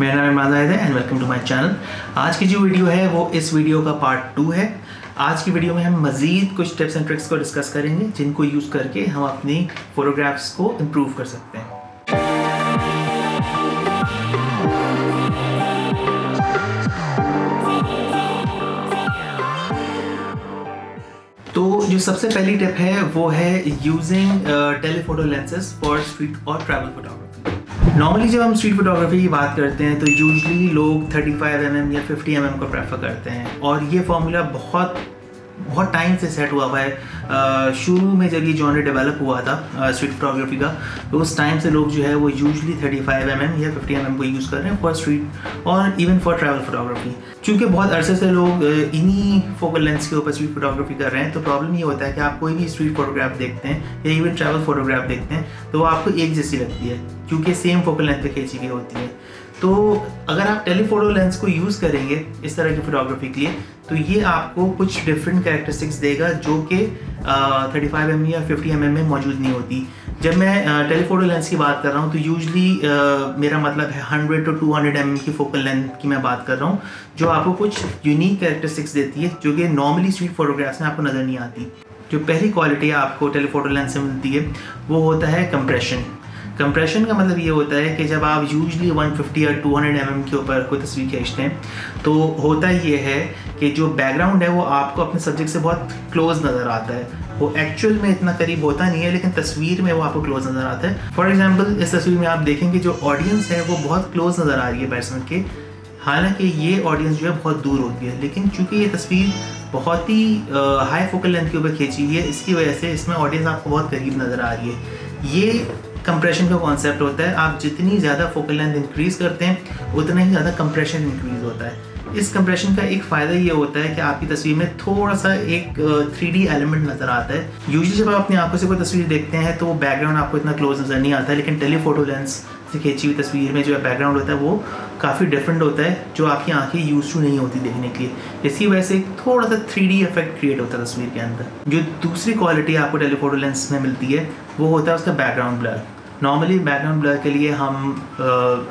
मेरा नाम इमरान जाहिद है and welcome to my channel आज की जो वीडियो है, वो इस वीडियो का पार्ट टू है. आज की वीडियो में हम मज़ीद कुछ टिप्स एंड ट्रिक्स को डिस्कस करेंगे, जिनको यूज़ करके हम अपनी फोटोग्राफ्स को इम्प्रूव कर सकते हैं. तो जो सबसे पहली टिप है, वो है using telephoto lenses for street और ट्रैवल फोटोग्राफी नॉर्मली जब हम स्ट्रीट फोटोग्राफी की बात करते हैं तो यूजली लोग 35 फाइव mm या 50 एम mm को प्रेफर करते हैं। और ये फॉर्मूला बहुत बहुत टाइम से सेट हुआ हुआ है। शुरू में जब ये जॉनर डेवलप हुआ था स्ट्रीट फोटोग्राफी का तो उस टाइम से लोग जो है वो यूजली 35 फाइव mm या 50 एम mm को यूज़ कर रहे हैं फॉर स्ट्रीट और इवन फॉर ट्रैवल फोटोग्राफी क्योंकि बहुत अरसे से लोग इन्हीं फोकल लेंस के ऊपर स्ट्रीट फोटोग्राफी कर रहे हैं तो प्रॉब्लम ये होता है कि आप कोई भी स्ट्रीट फोटोग्राफ देखते हैं या इवन ट्रैवल फोटोग्राफ देखते हैं तो वो आपको एक जैसी लगती है, क्योंकि सेम फोकल लेंथ पे खींची गई होती है। तो अगर आप टेलीफोटो लेंस को यूज़ करेंगे इस तरह की फोटोग्राफी के लिए तो ये आपको कुछ डिफरेंट कैरेक्टरिस्टिक्स देगा जो कि थर्टी फाइव एम या फिफ्टी एम में मौजूद नहीं होती। जब मैं टेलीफोटो लेंस की बात कर रहा हूँ तो यूजली मेरा मतलब है hundred two two hundred M की फोकल लेंथ की मैं बात कर रहा हूँ, जो आपको कुछ यूनिक कैरेक्टरिस्टिक्स देती है, जो कि नॉर्मली स्ट्रीट फोटोग्राफ्स में आपको नज़र नहीं आती। जो पहली क्वालिटी आपको टेलीफोटो लेंस से मिलती है, वो होता है कंप्रेशन कंप्रेशन का मतलब ये होता है कि जब आप यूजली 150 या 200 एम के ऊपर कोई तस्वीर खींचते हैं तो होता ये है कि जो बैकग्राउंड है वो आपको अपने सब्जेक्ट से बहुत क्लोज नज़र आता है। वो एक्चुअल में इतना करीब होता नहीं है, लेकिन तस्वीर में वो आपको क्लोज नज़र आता है। फॉर एग्ज़ाम्पल इस तस्वीर में आप देखेंगे जो ऑडियंस है, वो बहुत क्लोज नज़र आ रही है पर्सन के। हालाँकि ये ऑडियंस जो है बहुत दूर होती है, लेकिन चूँकि ये तस्वीर बहुत ही हाई फोकल लेंथ के ऊपर खींची हुई है, इसकी वजह से इसमें ऑडियंस आपको बहुत करीब नज़र आ रही है। ये कंप्रेशन का कॉन्सेप्ट होता है। आप जितनी ज़्यादा फोकल लेंथ इंक्रीज करते हैं, उतना ही ज़्यादा कंप्रेशन इंक्रीज होता है। इस कंप्रेशन का एक फ़ायदा ये होता है कि आपकी तस्वीर में थोड़ा सा एक थ्री डी एलिमेंट नज़र आता है। यूजली जब आप अपनी आँखों से कोई तस्वीर देखते हैं तो वो बैकग्राउंड आपको इतना क्लोज नज़र नहीं आता है लेकिन टेलीफोटो लेंस से खींची हुई तस्वीर में जो है बैकग्राउंड होता है, वो काफ़ी डिफरेंट होता है, जो आपकी आँखें यूज़ टू नहीं होती देखने के लिए। इसी वजह से एक थोड़ा सा थ्री डी इफ़ेक्ट क्रिएट होता है तस्वीर के अंदर। जो दूसरी क्वालिटी आपको टेलीफोटो लेंस में मिलती है, वो होता है उसका background blur normally background blur के लिए हम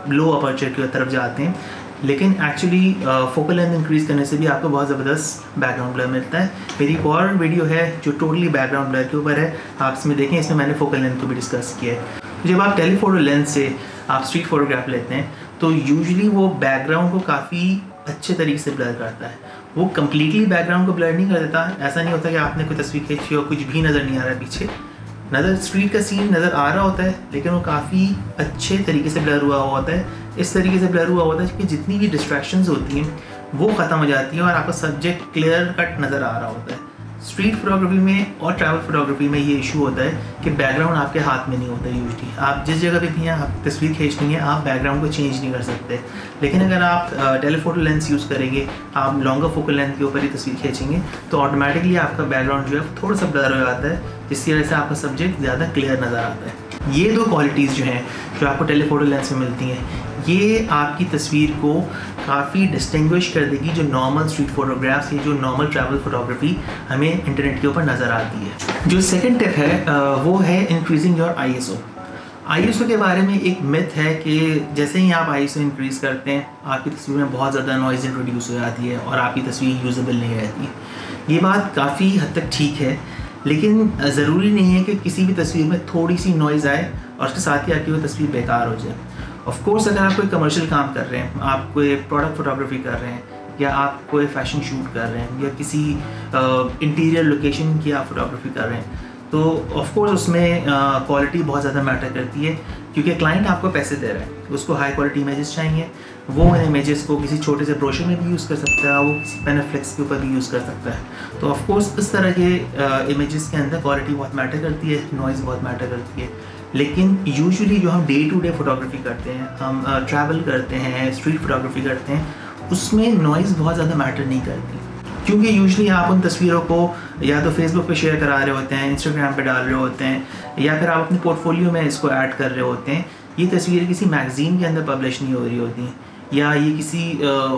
लो अपर्चर की तरफ़ जाते हैं, लेकिन एक्चुअली फोकल लेंथ इंक्रीज़ करने से भी आपको बहुत ज़बरदस्त बैकग्राउंड ब्लर मिलता है। मेरी एक और वीडियो है जो टोटली बैकग्राउंड ब्लर के ऊपर है। आप इसमें देखें, इसमें मैंने फोकल लेंथ को भी डिस्कस किया है। जब आप टेलीफोटो लेंथ से आप स्ट्रीट फोटोग्राफ लेते हैं तो यूजली वो बैकग्राउंड को काफ़ी अच्छे तरीके से ब्लर करता है। वो कम्प्लीटली बैकग्राउंड को ब्लर नहीं कर देता। ऐसा नहीं होता कि आपने कोई तस्वीर खींची और कुछ भी नज़र नहीं आ रहा है पीछे। नज़र स्ट्रीट का सीन नज़र आ रहा होता है, लेकिन वो काफ़ी अच्छे तरीके से ब्लर हुआ हुआ होता है। इस तरीके से ब्लर हुआ होता है कि जितनी भी डिस्ट्रैक्शंस होती हैं, वो ख़त्म हो जाती हैं और आपका सब्जेक्ट क्लियर कट नज़र आ रहा होता है। स्ट्रीट फोटोग्राफी में और ट्रैवल फोटोग्राफी में ये इशू होता है कि बैकग्राउंड आपके हाथ में नहीं होता यूजली आप जिस जगह पे भी हैं, आप तस्वीर खींचनी है, आप बैकग्राउंड को चेंज नहीं कर सकते। लेकिन अगर आप टेलीफोटो लेंस यूज़ करेंगे, आप लॉन्गर फोकल लेंथ के ऊपर ही तस्वीर खींचेंगे तो ऑटोमेटिकली आपका बैकग्राउंड जो है थोड़ा सा ब्लर हो जाता है, जिसकी वजह से आपका सब्जेक्ट ज़्यादा क्लियर नज़र आता है। ये दो क्वालिटीज़ जो हैं, जो आपको टेलीफोटो लेंस में मिलती हैं। ये आपकी तस्वीर को काफ़ी डिस्टिंग्विश कर देगी जो नॉर्मल स्ट्रीट फोटोग्राफ्स या जो नॉर्मल ट्रैवल फोटोग्राफी हमें इंटरनेट के ऊपर नज़र आती है। जो सेकंड टिप है वो है इंक्रीजिंग योर आई आई के बारे में एक मिथ है कि जैसे ही आप आई इंक्रीज़ करते हैं, आपकी तस्वीर में बहुत ज़्यादा नॉइज़ इंट्रोड्यूस हो जाती है और आपकी तस्वीर यूजेबल नहीं रहती। ये बात काफ़ी हद तक ठीक है, लेकिन ज़रूरी नहीं है कि किसी भी तस्वीर में थोड़ी सी नॉइज़ आए और उसके साथ ही आपकी वो तस्वीर बेकार हो जाए। ऑफ़ कोर्स अगर आप कोई कमर्शियल काम कर रहे हैं, आप कोई प्रोडक्ट फोटोग्राफी कर रहे हैं, या आप कोई फ़ैशन शूट कर रहे हैं, या किसी इंटीरियर लोकेशन की आप फोटोग्राफी कर रहे हैं तो ऑफ़ कोर्स उसमें क्वालिटी बहुत ज़्यादा मैटर करती है, क्योंकि क्लाइंट आपको पैसे दे रहा है, उसको हाई क्वालिटी इमेजेस चाहिए, वो इन इमेजेस को किसी छोटे से ब्रोशर में भी यूज़ कर सकता है, वो किसी पेनाफ्लेक्स के ऊपर भी यूज़ कर सकता है। तो ऑफ़ कोर्स इस तरह के इमेजेस के अंदर क्वालिटी बहुत मैटर करती है नॉइज़ बहुत मैटर करती है। लेकिन यूजुअली जो हम डे टू डे फोटोग्राफी करते हैं, हम ट्रैवल करते हैं स्ट्रीट फोटोग्राफी करते हैं, उसमें नॉइज़ बहुत ज़्यादा मैटर नहीं करती। क्योंकि यूजली आप उन तस्वीरों को या तो फेसबुक पे शेयर करा रहे होते हैं इंस्टाग्राम पे डाल रहे होते हैं, या फिर आप अपने पोर्टफोलियो में इसको ऐड कर रहे होते हैं, ये तस्वीरें किसी मैगज़ीन के अंदर पब्लिश नहीं हो रही होती, या ये किसी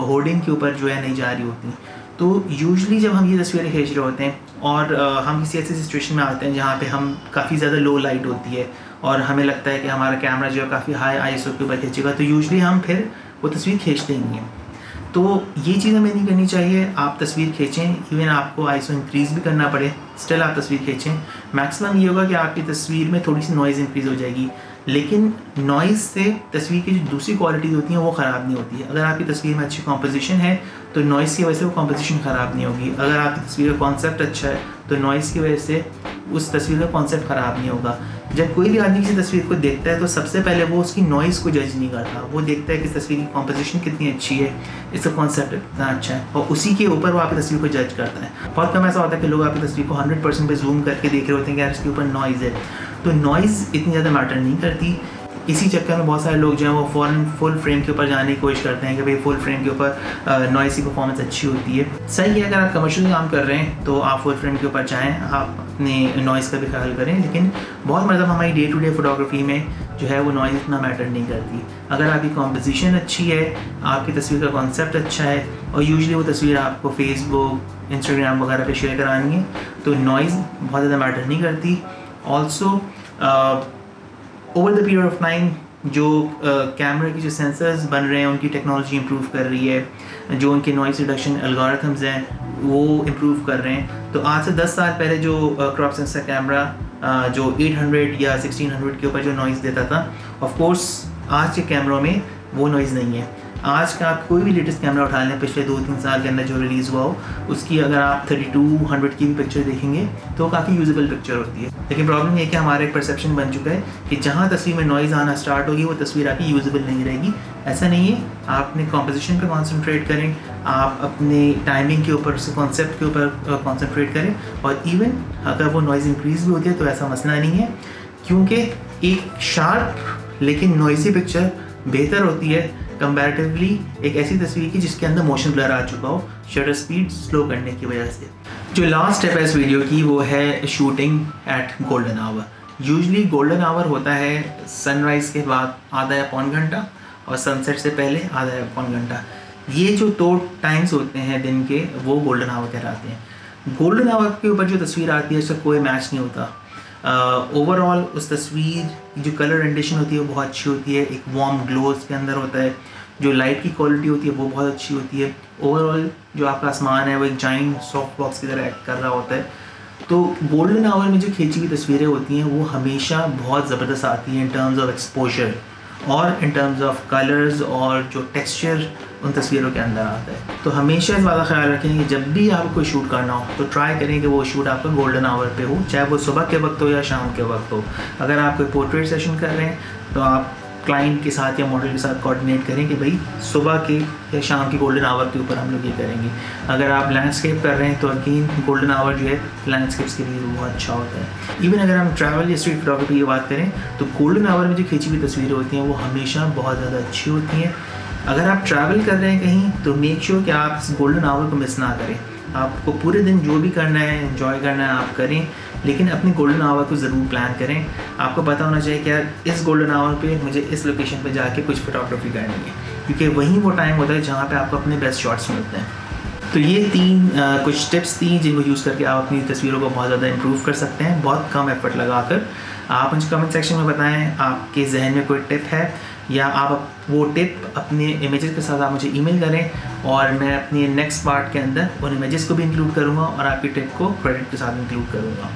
होर्डिंग के ऊपर जो है नहीं जा रही होती। तो यूजली जब हम ये तस्वीरें खींच रहे होते हैं, और हम किसी ऐसी सिचुएशन में आते हैं जहाँ पे हम काफ़ी ज़्यादा लो लाइट होती है और हमें लगता है कि हमारा कैमरा जो है काफ़ी हाई आईएसओ के ऊपर खींचेगा। तो यूजली हम फिर वो तस्वीर खींचते ही है तो ये चीज़ हमें नहीं करनी चाहिए। आप तस्वीर खींचें। इवन आपको आईसो इंक्रीज़ भी करना पड़े। स्टिल आप तस्वीर खींचें। मैक्सिमम ये होगा कि आपकी तस्वीर में थोड़ी सी नॉइज़ इंक्रीज़ हो जाएगी। लेकिन नॉइज़ से तस्वीर की जो दूसरी क्वालिटीज़ होती हैं, वो ख़राब नहीं होती है। अगर आपकी तस्वीर में अच्छी कॉम्पोजिशन है तो नॉइज़ की वजह से वो कॉम्पोजिशन ख़राब नहीं होगी। अगर आपकी तस्वीर का कॉन्सेप्ट अच्छा है तो नॉइज़ की वजह से उस तस्वीर का कॉन्सेप्ट ख़राब नहीं होगा। जब कोई भी आदमी किसी तस्वीर को देखता है तो सबसे पहले वो उसकी नॉइज़ को जज नहीं करता। वो देखता है कि तस्वीर की कॉम्पोजिशन कितनी अच्छी है, इसका कॉन्सेप्ट कितना अच्छा है, और उसी के ऊपर वो आपकी तस्वीर को जज करता है। बहुत कम ऐसा होता है कि लोग आपकी तस्वीर को हंड्रेड परसेंट पर जूम करके देख रहे होते हैं कि यार इसके ऊपर नॉइज़ है। तो नॉइज़ इतनी ज़्यादा मैटर नहीं करती। इसी चक्कर में बहुत सारे लोग जो हैं वो फ़ौरन फुल फ्रेम के ऊपर जाने की कोशिश करते हैं कि भाई फुल फ्रेम के ऊपर नॉइस की परफॉर्मेंस अच्छी होती है। सही है, अगर आप कमर्शियल काम कर रहे हैं तो आप फुल फ्रेम के ऊपर जाएँ, आप अपने नॉइज़ का भी ख्याल करें, लेकिन बहुत मतलब हमारी डे टू डे फोटोग्राफी में जो है वो नॉइज़ इतना मैटर नहीं करती। अगर आपकी कॉम्पोजिशन अच्छी है, आपकी तस्वीर का कॉन्सेप्ट अच्छा है, और यूजली वो तस्वीर आपको फेसबुक इंस्टाग्राम वगैरह पे शेयर करानी है तो नॉइज़ बहुत ज़्यादा मैटर नहीं करती। Also over the period of time जो कैमरा की जो सेंसर्स बन रहे हैं, उनकी टेक्नोलॉजी इंप्रूव कर रही है, जो उनके नॉइस रिडक्शन अलगारथम्स हैं, वो इम्प्रूव कर रहे हैं। तो आज से 10 साल पहले जो क्रॉप सेंसर कैमरा जो 800 या 1600 के ऊपर जो नॉइज़ देता था ऑफ़ कोर्स आज के कैमरों में वो नॉइज़ नहीं है। आज का आप कोई भी लेटेस्ट कैमरा उठा लें, पिछले दो तीन साल के अंदर जो रिलीज़ हुआ हो, उसकी अगर आप थर्टी टू हंड्रेड की भी पिक्चर देखेंगे तो काफ़ी यूजेबल पिक्चर होती है। लेकिन प्रॉब्लम ये कि हमारा एक परसेप्शन बन चुका है कि जहाँ तस्वीर में नॉइज़ आना स्टार्ट होगी, वो तस्वीर आपकी यूजेबल नहीं रहेगी। ऐसा नहीं है, आप अपने कॉम्पोजिशन पर कॉन्सेंट्रेट करें, आप अपने टाइमिंग के ऊपर से कॉन्सेप्ट के ऊपर कॉन्सेंट्रेट करें, और इवन अगर वो नॉइज़ इंक्रीज़ भी होती है तो ऐसा मसला नहीं है, क्योंकि एक शार्प लेकिन नॉइज़ी पिक्चर बेहतर होती है कंपैरेटिवली एक ऐसी तस्वीर की जिसके अंदर मोशन ब्लर आ चुका हो शटर स्पीड स्लो करने की वजह से। जो लास्ट स्टेप है इस वीडियो की, वो है shooting at golden hour usually golden hour होता है सनराइज़ के बाद आधा या पौन घंटा और सनसेट से पहले आधा या पौन घंटा। ये जो दो टाइम्स होते हैं दिन के, वो गोल्डन आवर कहलाते हैं। गोल्डन आवर के ऊपर जो तस्वीर आती है उसका कोई मैच नहीं होता। ओवरऑल uh, उस तस्वीर की जो कलर रेंडेशन होती है वो बहुत अच्छी होती है। एक वार्म ग्लो उसके अंदर होता है। जो लाइट की क्वालिटी होती है वो बहुत अच्छी होती है। ओवरऑल जो आपका आसमान है वो एक जॉइंट सॉफ्ट बॉक्स की तरह एक्ट कर रहा होता है। तो गोल्डन आवर में जो खींची हुई तस्वीरें होती हैं वो हमेशा बहुत ज़बरदस्त आती हैं इन टर्म्स ऑफ़ एक्सपोजर और इन टर्म्स ऑफ़ कलर्स और जो टेक्सचर उन तस्वीरों के अंदर आता है। तो हमेशा इस वाला ख्याल रखें कि जब भी आपको कोई शूट करना हो तो ट्राई करें कि वो शूट आपका गोल्डन आवर पे हो, चाहे वो सुबह के वक्त हो या शाम के वक्त हो। अगर आप कोई पोर्ट्रेट सेशन कर रहे हैं तो आप क्लाइंट के साथ या मॉडल के साथ कोऑर्डिनेट करें कि भाई सुबह के या शाम के गोल्डन आवर के ऊपर हम लोग ये करेंगे। अगर आप लैंडस्केप कर रहे हैं तो अगेन गोल्डन आवर जो है लैंडस्केप्स के लिए बहुत अच्छा होता है। इवन अगर हम ट्रैवल या स्ट्रीट फोटोग्राफी की बात करें तो गोल्डन आवर में जो खींची हुई तस्वीरें होती हैं, वो हमेशा बहुत ज़्यादा अच्छी होती हैं। अगर आप ट्रैवल कर रहे हैं कहीं तो मेक श्योर कि आप इस गोल्डन आवर को मिस ना करें। आपको पूरे दिन जो भी करना है इन्जॉय करना है आप करें। लेकिन अपनी गोल्डन आवर को ज़रूर प्लान करें। आपको पता होना चाहिए कि यार इस गोल्डन आवर पे मुझे इस लोकेशन पे जाके कुछ फोटोग्राफी करनी है। क्योंकि वहीं वो टाइम होता है जहाँ पे आपको अपने बेस्ट शॉट्स मिलते हैं। तो ये तीन आ, कुछ टिप्स थी जिनको यूज़ करके आप अपनी तस्वीरों को बहुत ज़्यादा इम्प्रूव कर सकते हैं। बहुत कम एफर्ट लगाकर। आप मुझे कमेंट सेक्शन में बताएँ आपके जहन में कोई टिप है? या आप वो टिप अपने इमेजेस के साथ आप मुझे ईमेल करें और मैं अपने नेक्स्ट पार्ट के अंदर उन इमेजेस को भी इंक्लूड करूँगा और आपकी टिप को क्रेडिट के साथ इंक्लूड करूँगा।